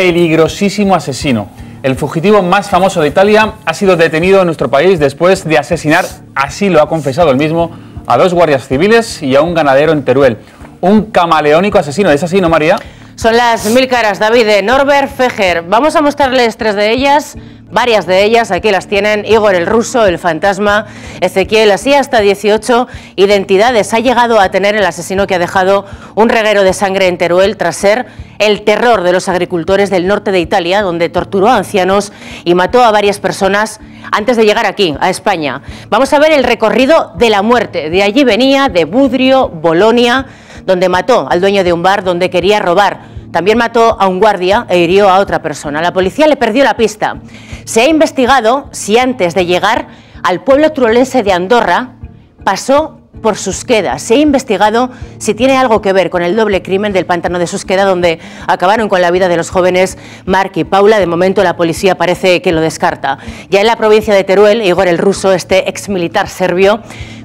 peligrosísimo asesino. El fugitivo más famoso de Italia ha sido detenido en nuestro país después de asesinar, así lo ha confesado él mismo, a dos guardias civiles y a un ganadero en Teruel. Un camaleónico asesino, ¿es así, no María? Son las mil caras, David, Norbert Feger. Vamos a mostrarles tres de ellas, varias de ellas, aquí las tienen, Igor el ruso, el fantasma, Ezequiel, así hasta 18 identidades ha llegado a tener el asesino que ha dejado un reguero de sangre en Teruel tras ser el terror de los agricultores del norte de Italia, donde torturó a ancianos y mató a varias personas antes de llegar aquí, a España. Vamos a ver el recorrido de la muerte. De allí venía, de Budrio, Bolonia, donde mató al dueño de un bar donde quería robar. También mató a un guardia e hirió a otra persona. La policía le perdió la pista. Se ha investigado si antes de llegar al pueblo trulense de Andorra pasó por Susqueda. Se ha investigado si tiene algo que ver con el doble crimen del pantano de Susqueda, donde acabaron con la vida de los jóvenes Mark y Paula. De momento la policía parece que lo descarta. Ya en la provincia de Teruel, Igor el Ruso, este ex militar serbio,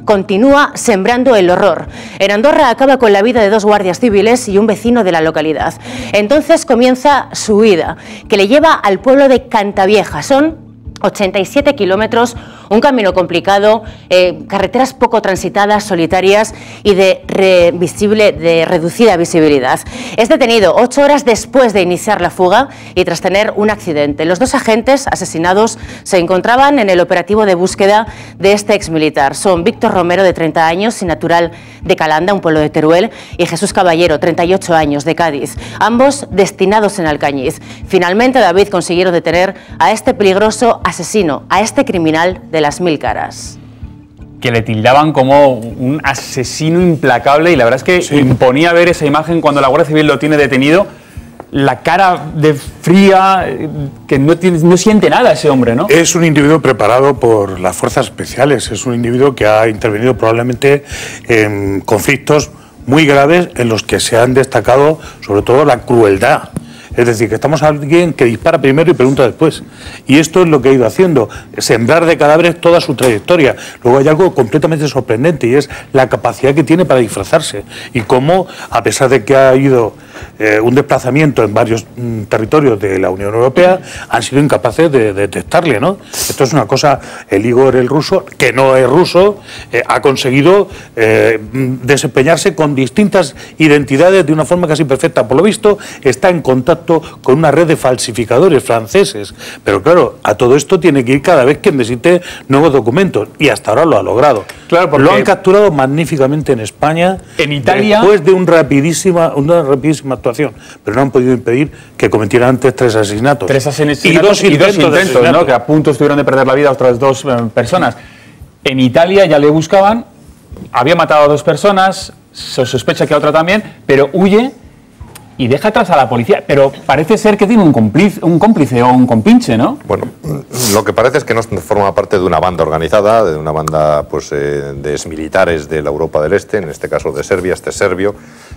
continúa sembrando el horror. En Andorra acaba con la vida de dos guardias civiles y un vecino de la localidad. Entonces comienza su huida, que le lleva al pueblo de Cantavieja. Son 87 kilómetros, un camino complicado, eh, carreteras poco transitadas, solitarias y de, visible, de reducida visibilidad. Es detenido ocho horas después de iniciar la fuga y tras tener un accidente. Los dos agentes asesinados se encontraban en el operativo de búsqueda de este exmilitar. Son Víctor Romero, de 30 años y natural de Calanda, un pueblo de Teruel, y Jesús Caballero, 38 años, de Cádiz, ambos destinados en Alcañiz. Finalmente, David consiguieron detener a este peligroso asesino, a este criminal de las mil caras. Que le tildaban como un asesino implacable y la verdad es que imponía ver esa imagen cuando la Guardia Civil lo tiene detenido, la cara de fría, que no, tiene, no siente nada ese hombre, ¿no? Es un individuo preparado por las fuerzas especiales, es un individuo que ha intervenido probablemente en conflictos muy graves en los que se han destacado sobre todo la crueldad es decir, que estamos alguien que dispara primero y pregunta después. Y esto es lo que ha ido haciendo, sembrar de cadáveres toda su trayectoria. Luego hay algo completamente sorprendente y es la capacidad que tiene para disfrazarse. Y cómo, a pesar de que ha habido eh, un desplazamiento en varios mm, territorios de la Unión Europea, han sido incapaces de, detectarle. ¿no? Esto es una cosa, el Igor, el ruso, que no es ruso, eh, ha conseguido eh, mm, desempeñarse con distintas identidades de una forma casi perfecta. Por lo visto, está en contacto con una red de falsificadores franceses. Pero claro, a todo esto tiene que ir cada vez que necesite nuevos documentos y hasta ahora lo ha logrado. Claro, lo han capturado magníficamente en España. En Italia. Después de un rapidísima, una rapidísima actuación. Pero no han podido impedir que cometieran antes tres asesinatos. Tres asesinatos y dos intentos, ¿no? que a punto estuvieron de perder la vida otras dos eh, personas. En Italia ya le buscaban, había matado a dos personas, se sospecha que a otra también, pero huye y deja atrás a la policía, pero parece ser que tiene un cómplice, un cómplice o un compinche, ¿no? Bueno, lo que parece es que no forma parte de una banda organizada, de una banda pues, eh, de militares de la Europa del Este, en este caso de Serbia, este serbio,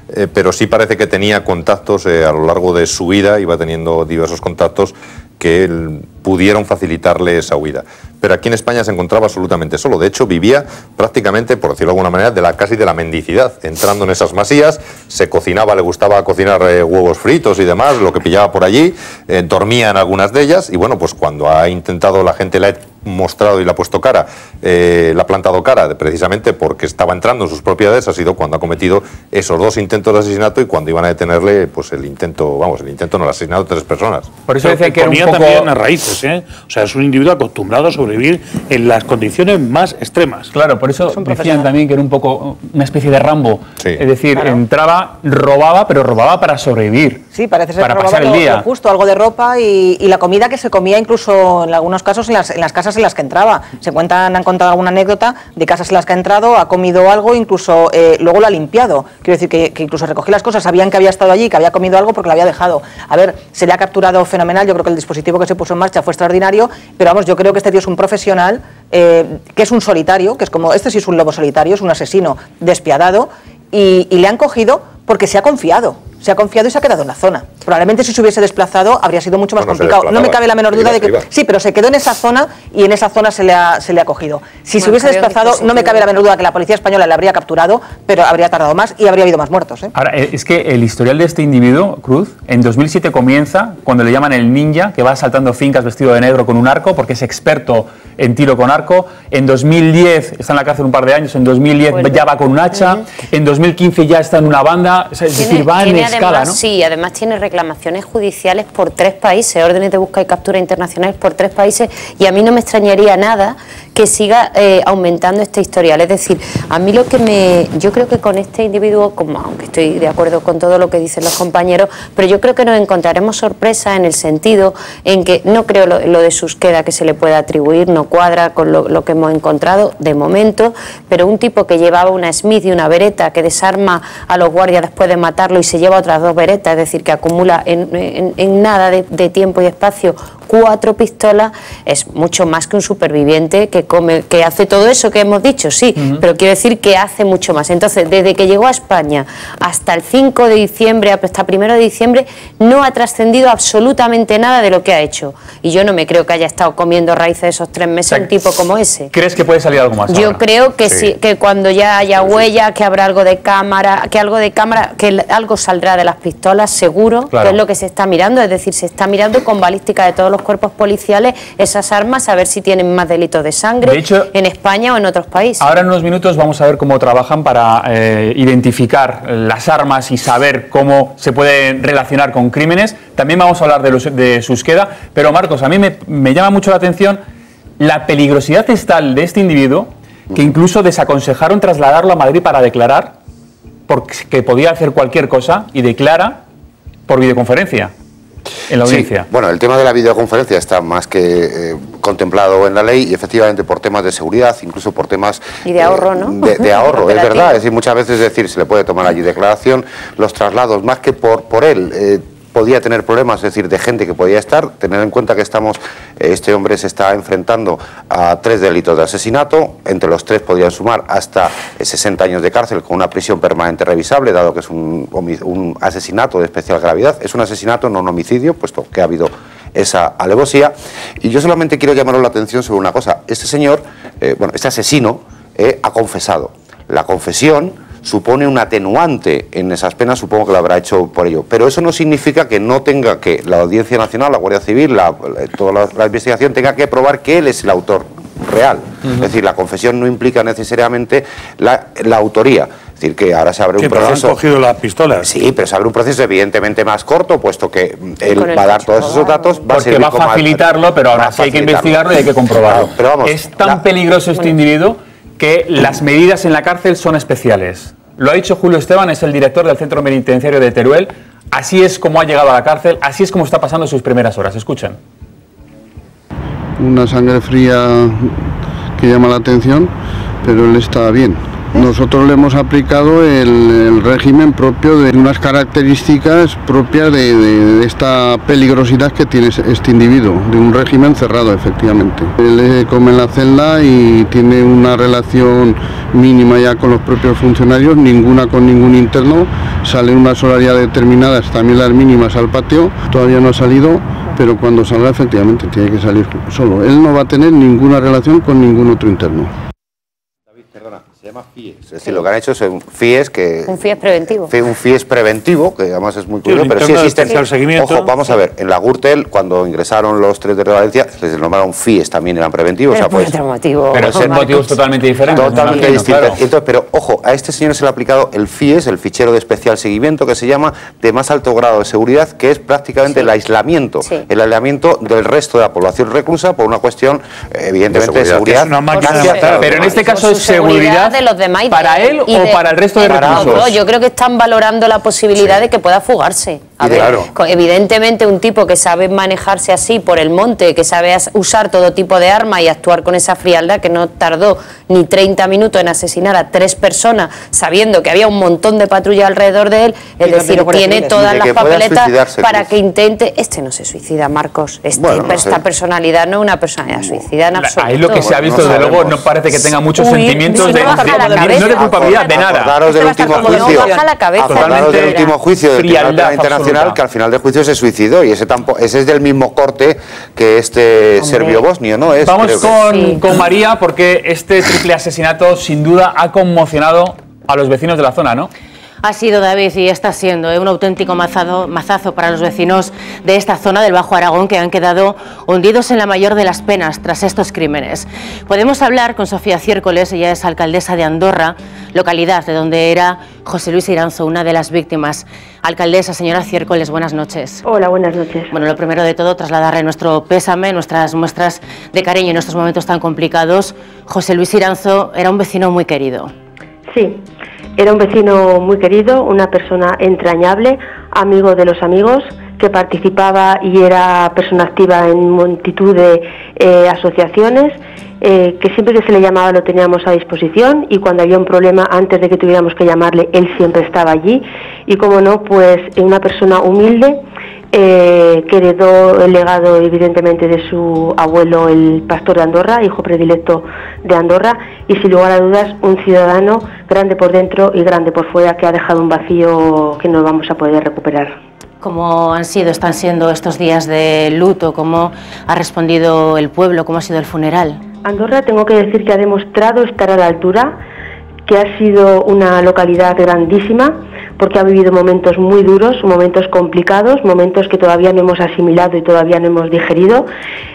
eh, pero sí parece que tenía contactos eh, a lo largo de su vida, iba teniendo diversos contactos que pudieron facilitarle esa huida. Pero aquí en España se encontraba absolutamente solo. De hecho, vivía prácticamente, por decirlo de alguna manera, de la casi de la mendicidad. Entrando en esas masías, se cocinaba, le gustaba cocinar eh, huevos fritos y demás, lo que pillaba por allí, eh, dormía en algunas de ellas y bueno, pues cuando ha intentado la gente la mostrado y le ha puesto cara, eh, le ha plantado cara precisamente porque estaba entrando en sus propiedades, ha sido cuando ha cometido esos dos intentos de asesinato y cuando iban a detenerle, pues el intento, vamos, el intento no, el asesinato de tres personas. Por eso decía que era un poco... también a raíces, ¿eh? O sea, es un individuo acostumbrado a sobrevivir en las condiciones más extremas. Claro, por eso decían también que era un poco una especie de Rambo. Es decir, entraba, robaba, pero robaba para sobrevivir. Sí, parece ser para pasar el día. justo algo de ropa y, la comida que se comía incluso en algunos casos en las, en las casas en las que entraba. Se cuentan, han contado alguna anécdota de casas en las que ha entrado, ha comido algo, incluso eh, luego lo ha limpiado. Quiero decir que, incluso recogí las cosas, sabían que había estado allí, que había comido algo porque lo había dejado. A ver, se le ha capturado fenomenal, yo creo que el dispositivo que se puso en marcha fue extraordinario, pero vamos, yo creo que este tío es un profesional, eh, que es un solitario, que es como, este sí es un lobo solitario, es un asesino despiadado, y le han cogido porque se ha confiado. Se ha confiado y se ha quedado en la zona. Probablemente si se hubiese desplazado habría sido mucho más complicado. No me cabe la menor duda de que... Sí, pero se quedó en esa zona y en esa zona se le ha, se le ha cogido. Si se hubiese desplazado, no me cabe la menor duda que la policía española le habría capturado, pero habría tardado más y habría habido más muertos. ¿eh? Ahora, eh, es que el historial de este individuo, Cruz, en 2007 comienza cuando le llaman el ninja, que va saltando fincas vestido de negro con un arco, porque es experto en tiro con arco. En 2010 está en la cárcel un par de años, en 2010 ya va con un hacha, en 2015 ya está en una banda, es decir, va en escala, ¿no? Sí, además tiene reclamaciones judiciales por tres países, órdenes de busca y captura internacionales por tres países, y a mí no me extrañaría nada que siga eh, aumentando este historial. Es decir, a mí lo que me. Yo creo que con este individuo, como aunque estoy de acuerdo con todo lo que dicen los compañeros, pero yo creo que nos encontraremos sorpresa en el sentido en que no creo lo, de Susqueda que se le pueda atribuir, no cuadra con lo, que hemos encontrado de momento, pero un tipo que llevaba una Smith y una vereta que desarma a los guardias después de matarlo y se lleva otras dos veretas, es decir, que acumula en, nada de tiempo y espacio cuatro pistolas es mucho más que un superviviente que come, que hace todo eso que hemos dicho, sí, pero quiero decir que hace mucho más. Entonces, desde que llegó a España hasta el 5 de diciembre, hasta el 1 de diciembre, no ha trascendido absolutamente nada de lo que ha hecho. Y yo no me creo que haya estado comiendo raíces esos tres meses un tipo como ese. ¿Crees que puede salir algo más? Yo creo que sí. que cuando ya haya huella, que habrá algo de cámara, que algo de cámara, que algo saldrá de las pistolas, seguro, que es lo que se está mirando, es decir, se está mirando con balística de todos los cuerpos policiales esas armas a ver si tienen más delitos de sangre en España o en otros países. Ahora en unos minutos vamos a ver cómo trabajan para eh, identificar las armas y saber cómo se pueden relacionar con crímenes. También vamos a hablar de, los, de Susqueda, pero Marcos, a mí me, me llama mucho la atención la peligrosidad es tal de este individuo que incluso desaconsejaron trasladarlo a Madrid para declarar porque podía hacer cualquier cosa y declara por videoconferencia en la audiencia. bueno, el tema de la videoconferencia está más que eh, contemplado en la ley y efectivamente por temas de seguridad, incluso por temas... Y de ahorro, ¿no? De, ahorro, es verdad. Es decir, muchas veces es decir, se le puede tomar allí declaración, los traslados, más que por, por él. Eh, podía tener problemas, es decir, de gente que podía estar, tener en cuenta que estamos, eh, este hombre se está enfrentando a tres delitos de asesinato, entre los tres podrían sumar hasta 60 años de cárcel con una prisión permanente revisable, dado que es un, un asesinato de especial gravedad, es un asesinato, no un homicidio, puesto que ha habido esa alevosía. Y yo solamente quiero llamaros la atención sobre una cosa, este señor, eh, bueno, este asesino eh, ha confesado. La confesión supone un atenuante en esas penas, supongo que lo habrá hecho por ello. Pero eso no significa que no tenga que la Audiencia Nacional, la Guardia Civil, la, toda la, investigación tenga que probar que él es el autor real. Es decir, la confesión no implica necesariamente la, autoría. Es decir, que ahora se abre un proceso. han cogido las pistolas. Sí, pero se abre un proceso evidentemente más corto, puesto que él va a dar todos esos datos. Va Porque va a facilitarlo, pero ahora sí hay que investigarlo y hay que comprobarlo. pero vamos, es tan peligroso este individuo que las medidas en la cárcel son especiales. Lo ha dicho Julio Esteban, es el director del Centro Penitenciario de Teruel. Así es como ha llegado a la cárcel, así es como está pasando sus primeras horas. Escuchen. Una sangre fría que llama la atención, pero él está bien. Nosotros le hemos aplicado el, régimen propio de unas características propias de, esta peligrosidad que tiene este individuo, de un régimen cerrado efectivamente. Él come en la celda y tiene una relación mínima ya con los propios funcionarios, ninguna con ningún interno, salen unas horarias determinadas, también las mínimas al patio, todavía no ha salido, pero cuando salga efectivamente tiene que salir solo. Él no va a tener ninguna relación con ningún otro interno FIES. Es decir, lo que han hecho es un FIES que... Un FIES preventivo. Un FIES preventivo, que además es muy curioso, pero sí existe... Seguimiento. Ojo, vamos a ver, en la Gürtel, cuando ingresaron los tres de Valencia, les nombraron FIES, también eran preventivos. Pero, o sea, pues, motivo, pero son motivos totalmente diferentes. Totalmente distintos. Entonces, pero ojo, a este señor se le ha aplicado el FIES, el fichero de especial seguimiento, que se llama de más alto grado de seguridad, que es prácticamente el aislamiento, el aislamiento del resto de la población reclusa por una cuestión, evidentemente, de seguridad. pero en este caso es seguridad de los demás para él o para el resto de reclusos? yo creo que están valorando la posibilidad de que pueda fugarse. Evidentemente un tipo que sabe manejarse así por el monte, que sabe usar todo tipo de arma y actuar con esa frialdad que no tardó ni 30 minutos en asesinar a tres personas, sabiendo que había un montón de patrulla alrededor de él, es decir, tiene todas las papeletas para que intente. Este no se suicida, Marcos. Este, esta personalidad no es una personalidad suicida en absoluto. Ahí lo que se ha visto, desde luego, no parece que tenga muchos sentimientos de, no de culpabilidad, de nada. Acordaros del último juicio. Acordaros del último juicio del Tribunal Internacional que al final del juicio se suicidó y ese tampoco, ese es del mismo corte que este serbio bosnio, ¿no? Es, Vamos con, con María porque este triple asesinato sin duda ha conmocionado a los vecinos de la zona, ¿no? Ha sido, David, y está siendo ¿eh? un auténtico mazazo para los vecinos de esta zona del Bajo Aragón que han quedado hundidos en la mayor de las penas tras estos crímenes. Podemos hablar con Sofía Ciércoles, ella es alcaldesa de Andorra, localidad de donde era José Luis Iranzo, una de las víctimas. Alcaldesa, señora Ciércoles, buenas noches. Hola, buenas noches. Bueno, lo primero de todo, trasladarle nuestro pésame, nuestras muestras de cariño en estos momentos tan complicados. José Luis Iranzo era un vecino muy querido. Sí, era un vecino muy querido, una persona entrañable, amigo de los amigos, que participaba y era persona activa en multitud de eh, asociaciones, eh, que siempre que se le llamaba lo teníamos a disposición y cuando había un problema, antes de que tuviéramos que llamarle, él siempre estaba allí. Y como no, pues una persona humilde eh, que heredó el legado evidentemente de su abuelo, el pastor de Andorra, hijo predilecto de Andorra, y sin lugar a dudas un ciudadano grande por dentro y grande por fuera que ha dejado un vacío que no vamos a poder recuperar. ¿Cómo han sido, están siendo estos días de luto? ¿Cómo ha respondido el pueblo? ¿Cómo ha sido el funeral? Andorra, tengo que decir que ha demostrado estar a la altura, que ha sido una localidad grandísima porque ha vivido momentos muy duros, momentos complicados, momentos que todavía no hemos asimilado y todavía no hemos digerido.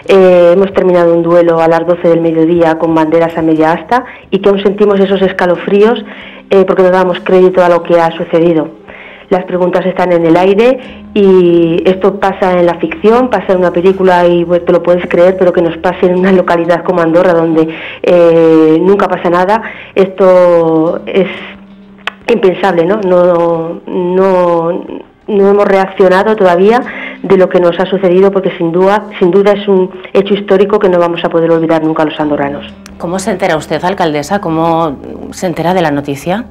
Eh, hemos terminado un duelo a las 12 del mediodía con banderas a media asta y que aún sentimos esos escalofríos eh, porque no damos crédito a lo que ha sucedido. Las preguntas están en el aire y esto pasa en la ficción, pasa en una película y te lo puedes creer, pero que nos pase en una localidad como Andorra donde eh, nunca pasa nada, esto es impensable, ¿no? No, no, no hemos reaccionado todavía de lo que nos ha sucedido porque sin duda, sin duda es un hecho histórico que no vamos a poder olvidar nunca los andorranos. ¿Cómo se entera usted, alcaldesa? ¿Cómo se entera de la noticia?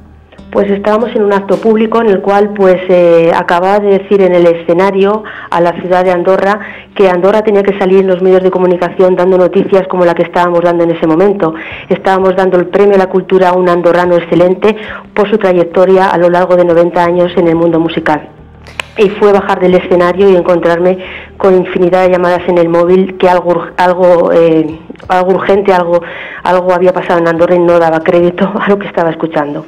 Pues estábamos en un acto público en el cual pues eh, acababa de decir en el escenario a la ciudad de Andorra que Andorra tenía que salir en los medios de comunicación dando noticias como la que estábamos dando en ese momento. Estábamos dando el premio a la cultura a un andorrano excelente por su trayectoria a lo largo de 90 años en el mundo musical y fue bajar del escenario y encontrarme con infinidad de llamadas en el móvil que algo algo eh, algo urgente algo algo había pasado en Andorra y no daba crédito a lo que estaba escuchando.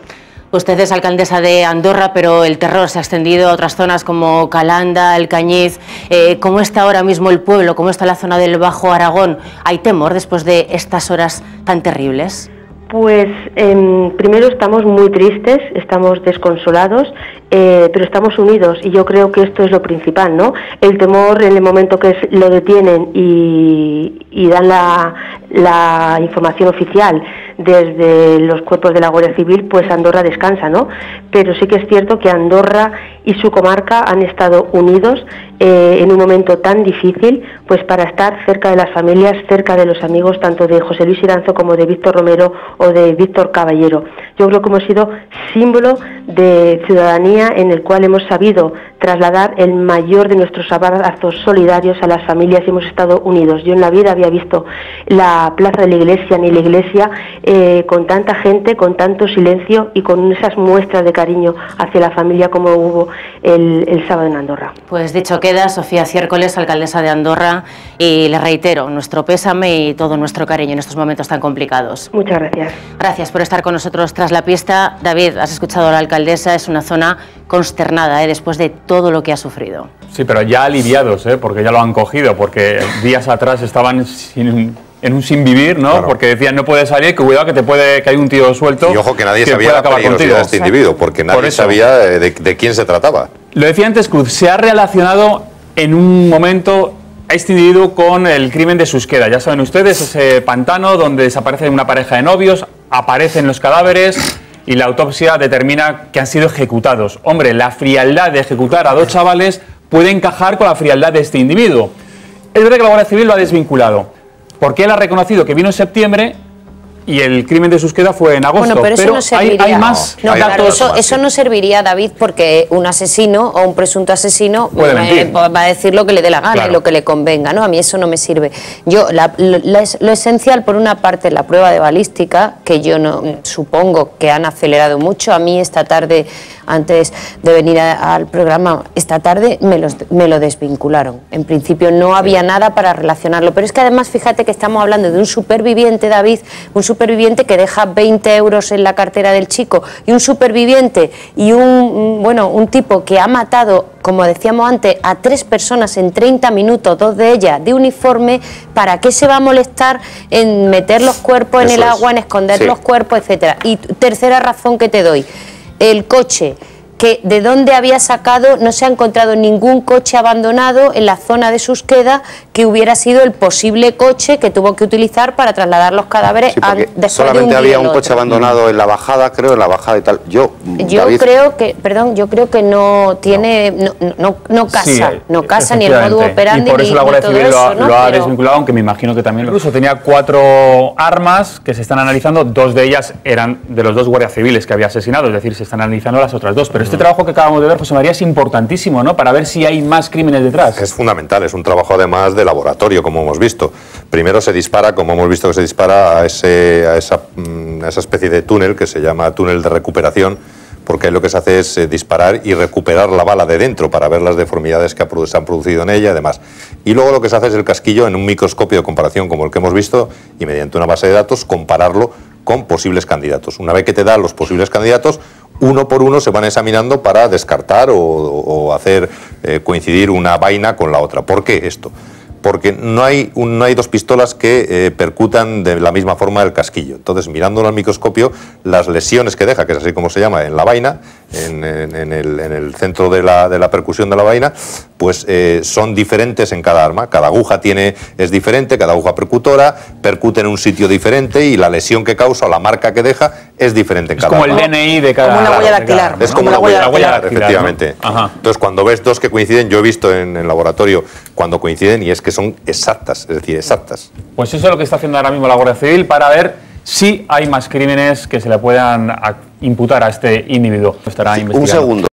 Usted es alcaldesa de Andorra, pero el terror se ha extendido a otras zonas como Calanda, El Cañiz. Eh, ¿Cómo está ahora mismo el pueblo? ¿Cómo está la zona del Bajo Aragón? ¿Hay temor después de estas horas tan terribles? Pues em, primero estamos muy tristes, estamos desconsolados, eh, pero estamos unidos y yo creo que esto es lo principal, ¿no? El temor en el momento que lo detienen y, dan la, información oficial desde los cuerpos de la Guardia Civil, pues Andorra descansa, ¿no? Pero sí que es cierto que Andorra y su comarca han estado unidos eh, en un momento tan difícil, pues para estar cerca de las familias, cerca de los amigos, tanto de José Luis Iranzo como de Víctor Romero o de Víctor Caballero. Yo creo que hemos sido símbolo de ciudadanía en el cual hemos sabido trasladar el mayor de nuestros abrazos solidarios a las familias y hemos estado unidos. Yo en la vida había visto la plaza de la iglesia ni la iglesia eh, con tanta gente, con tanto silencio y con esas muestras de cariño hacia la familia como hubo el, el sábado en Andorra. Pues dicho queda, Sofía Ciércoles, alcaldesa de Andorra, y le reitero nuestro pésame y todo nuestro cariño en estos momentos tan complicados. Muchas gracias. Gracias por estar con nosotros tras la pista. David, has escuchado a la alcaldesa, es una zona consternada ¿eh? después de todo lo que ha sufrido. Sí, pero ya aliviados, ¿eh? porque ya lo han cogido, porque días atrás estaban en un sin vivir, ¿no? Porque decían no puedes salir, que cuidado que te puede que hay un tío suelto. Y ojo que nadie sabía la peligrosidad de este individuo, porque nadie sabía de, de, quién se trataba. Lo decía antes Cruz, se ha relacionado en un momento ha este individuo con el crimen de Susqueda. Ya saben ustedes, ese pantano donde desaparece una pareja de novios, aparecen los cadáveres y la autopsia determina que han sido ejecutados. Hombre, la frialdad de ejecutar a dos chavales puede encajar con la frialdad de este individuo. Es verdad que la Guardia Civil lo ha desvinculado, porque él ha reconocido que vino en septiembre y el crimen de Susqueda fue en agosto. Bueno, pero eso no serviría. Hay, más no, claro, eso, no serviría, David, porque un asesino o un presunto asesino eh, va a decir lo que le dé la gana y lo que le convenga, ¿no? A mí eso no me sirve. Yo, lo, esencial, por una parte, la prueba de balística, que yo no supongo que han acelerado mucho. A mí esta tarde, antes de venir al programa, esta tarde me, me lo desvincularon. En principio no había nada para relacionarlo. Pero es que además, fíjate que estamos hablando de un superviviente, David, un superviviente que deja 20 euros en la cartera del chico y un superviviente y un, bueno, un tipo que ha matado, como decíamos antes, a tres personas en 30 minutos, dos de ellas de uniforme, ¿para qué se va a molestar en meter los cuerpos en el agua, en esconder los cuerpos, etcétera? Y tercera razón que te doy, el coche que de dónde había sacado, no se ha encontrado ningún coche abandonado en la zona de Susqueda que hubiera sido el posible coche que tuvo que utilizar para trasladar los cadáveres sí, solamente había un coche abandonado en la bajada, creo, en la bajada y tal. Yo, yo creo que, perdón, yo creo que no tiene, no, no, no casa, no casa ni el modo operandi y por eso la Guardia Civil lo, lo ha desvinculado, aunque me imagino que también incluso tenía cuatro armas que se están analizando, dos de ellas eran de los dos guardias civiles que había asesinado, es decir, se están analizando las otras dos, pero este trabajo que acabamos de ver, José María, es importantísimo, ¿no? Para ver si hay más crímenes detrás. Es fundamental, es un trabajo además de laboratorio, como hemos visto. Primero se dispara, como hemos visto que se dispara, a, ese, a, esa, mm, esa especie de túnel que se llama túnel de recuperación, porque lo que se hace es eh, disparar y recuperar la bala de dentro para ver las deformidades que se han producido en ella y demás. Y luego lo que se hace es el casquillo en un microscopio de comparación como el que hemos visto y mediante una base de datos compararlo con posibles candidatos. Una vez que te dan los posibles candidatos, uno por uno se van examinando para descartar o, hacer eh, coincidir una vaina con la otra. ¿Por qué esto? Porque no hay, no hay dos pistolas que eh, percutan de la misma forma el casquillo. Entonces, mirándolo al microscopio, las lesiones que deja, que es así como se llama, en la vaina, en, el, centro de la, de la, percusión de la vaina, pues eh, son diferentes en cada arma. Cada aguja tiene, es diferente, cada aguja percutora, percute en un sitio diferente y la lesión que causa o la marca que deja es diferente en es cada como el DNI de cada Como una huella dactilar. Es como, una huella dactilar, efectivamente. Entonces, cuando ves dos que coinciden, yo he visto en el laboratorio cuando coinciden y es que son exactas, es decir, exactas. Pues eso es lo que está haciendo ahora mismo la Guardia Civil para ver si hay más crímenes que se le puedan imputar a este individuo. Estará un segundo.